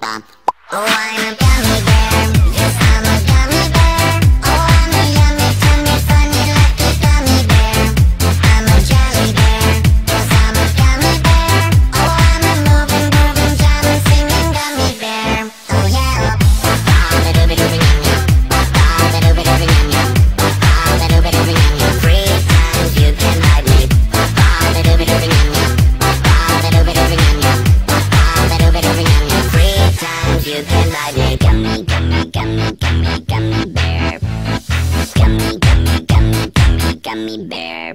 Oh, I'm a you can like a gummy, gummy, gummy, gummy, gummy bear. Gummy, gummy, gummy, gummy, gummy bear.